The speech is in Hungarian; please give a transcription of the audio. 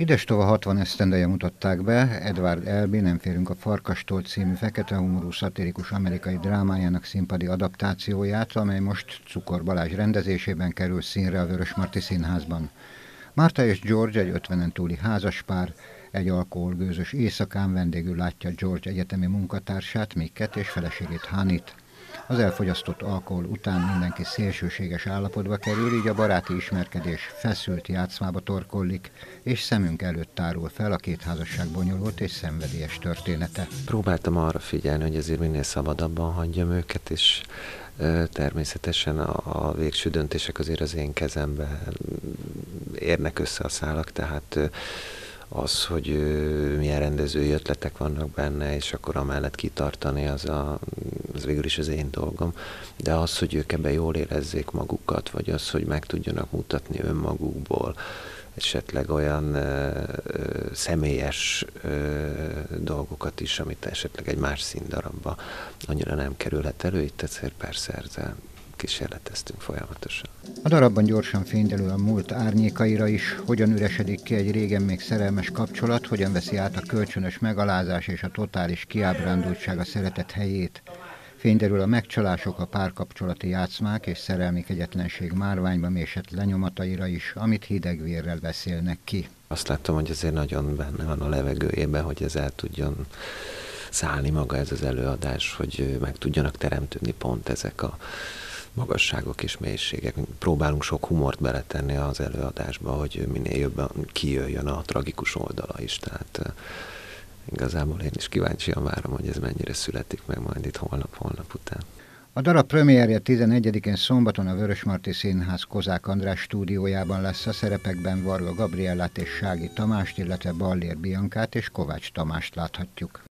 Idestova 60 esztendeje mutatták be, Edward Elby Nem férünk a Farkastól című fekete humorú szatirikus amerikai drámájának színpadi adaptációját, amely most Cukor Balázs rendezésében kerül színre a Vörös Marti Színházban. Marta és George egy 50 túli házaspár, egy alkoholgőzös éjszakán vendégül látja George egyetemi munkatársát, Mikket és feleségét Hanit. Az elfogyasztott alkohol után mindenki szélsőséges állapotba kerül, így a baráti ismerkedés feszült játszmába torkollik, és szemünk előtt tárul fel a két házasság bonyolult és szenvedélyes története. Próbáltam arra figyelni, hogy azért minél szabadabban hagyjam őket, és természetesen a, a végső döntések azért az én kezembe érnek össze a szálak, tehát az, hogy milyen rendezői ötletek vannak benne, és akkor amellett kitartani, az, a, az végül is az én dolgom. De az, hogy ők ebben jól érezzék magukat, vagy az, hogy meg tudjanak mutatni önmagukból, esetleg olyan ö, ö, személyes ö, dolgokat is, amit esetleg egy más színdarabba annyira nem kerülhet elő, itt egyszer persze ezzel kísérleteztünk folyamatosan. A darabban gyorsan fénydelő a múlt árnyékaira is, hogyan üresedik ki egy régen még szerelmes kapcsolat, hogyan veszi át a kölcsönös megalázás és a totális kiábrándultság a szeretet helyét. Fényderül a megcsalások, a párkapcsolati játszmák és szerelmi kegyetlenség márványba mésett lenyomataira is, amit hidegvérrel beszélnek ki. Azt láttam, hogy azért nagyon benne van a levegőjében, hogy ez el tudjon szállni maga ez az előadás, hogy meg tudjanak teremtődni pont ezek a magasságok és mélységek. Próbálunk sok humort beletenni az előadásba, hogy minél jobban kijöjjön a tragikus oldala is. Tehát igazából én is kíváncsian várom, hogy ez mennyire születik meg majd itt holnap, holnap után. A darab premierje 11-én szombaton a Vörösmarty Színház Kozák András stúdiójában lesz a szerepekben Varga Gabriellát és Sági Tamást, illetve Ballér Biankát és Kovács Tamást láthatjuk.